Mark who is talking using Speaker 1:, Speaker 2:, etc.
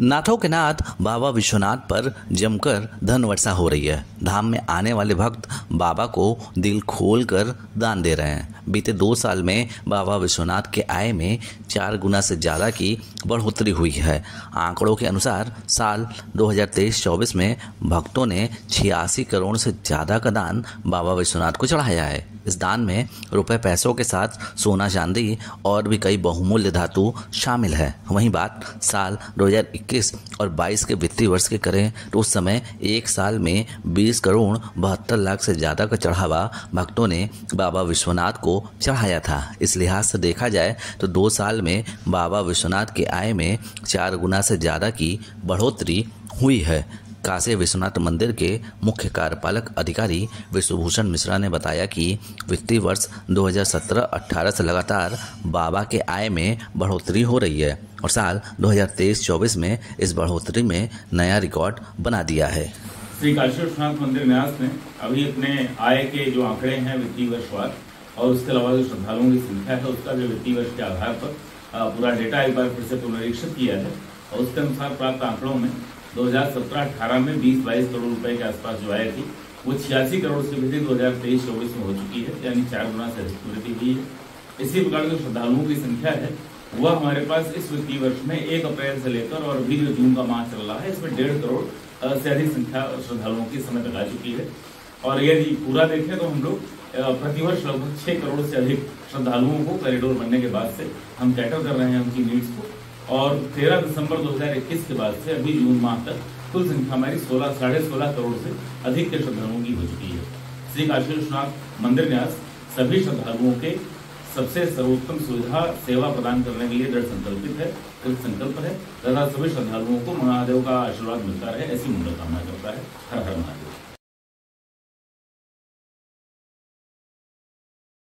Speaker 1: नाथों के नाथ बाबा विश्वनाथ पर जमकर धन वर्षा हो रही है। धाम में आने वाले भक्त बाबा को दिल खोल कर दान दे रहे हैं। बीते दो साल में बाबा विश्वनाथ के आय में चार गुना से ज़्यादा की बढ़ोतरी हुई है। आंकड़ों के अनुसार साल 2023-24 में भक्तों ने छियासी करोड़ से ज़्यादा का दान बाबा विश्वनाथ को चढ़ाया है। इस दान में रुपए पैसों के साथ सोना चांदी और भी कई बहुमूल्य धातु शामिल है। वहीं बात साल 2021 और 22 के वित्तीय वर्ष के करें तो उस समय एक साल में 20 करोड़ बहत्तर लाख से ज़्यादा का चढ़ावा भक्तों ने बाबा विश्वनाथ को चढ़ाया था। इस लिहाज से देखा जाए तो दो साल में बाबा विश्वनाथ के आय में चार गुना से ज़्यादा की बढ़ोतरी हुई है। काशी विश्वनाथ मंदिर के मुख्य कार्यपालक अधिकारी विश्वभूषण मिश्रा ने बताया कि वित्तीय वर्ष 2017-18 से लगातार बाबा के आय में बढ़ोतरी हो रही है। और साल 2023-24 में इस बढ़ोतरी में नया रिकॉर्ड बना दिया है।
Speaker 2: श्री काशी विश्वनाथ मंदिर न्यास ने अभी अपने आय के जो आंकड़े हैं वित्तीय वर्षवार और उसके अलावा जो श्रद्धालुओं की संख्या है, उसका जो वित्तीय वर्ष के आधार पर पूरा डेटा एक बार फिर से पुनरीक्षित किया है और उसके अनुसार प्राप्त आंकड़ों में 2017-18 में 20-22 करोड़ रुपए के आसपास जो आय थी, वो छियासी करोड़ से वृद्धि दो हज़ार तेईस चौबीस में हो चुकी है, यानी चार गुना से अधिक वृद्धि हुई है। इसी प्रकार जो श्रद्धालुओं की संख्या है वह हमारे पास इस वित्तीय वर्ष में एक अप्रैल से लेकर और अभी जो जून का माह चल रहा है। इसमें डेढ़ करोड़ से अधिक संख्या श्रद्धालुओं की समय आ चुकी है। और यदि पूरा देखें तो हम लोग प्रतिवर्ष लगभग छह करोड़ से अधिक श्रद्धालुओं को कॉरिडोर बनने के बाद से हम कैटर कर रहे हैं उनकी नीड्स को। और 13 दिसंबर 2021 के बाद से अभी जून माह तक कुल संख्या हमारी सोलह, साढ़े सोलह करोड़ से अधिक के श्रद्धालुओं की हो चुकी है। श्री काशी विश्वनाथ मंदिर न्यास, सभी श्रद्धालुओं के सबसे सर्वोत्तम सुविधा सेवा प्रदान करने के लिए दृढ़ संकल्पित है कृत संकल्प है। तथा सभी श्रद्धालुओं को महादेव का आशीर्वाद मिलता रहे, ऐसी मनोकामना कामना करता है। हर हर महादेव।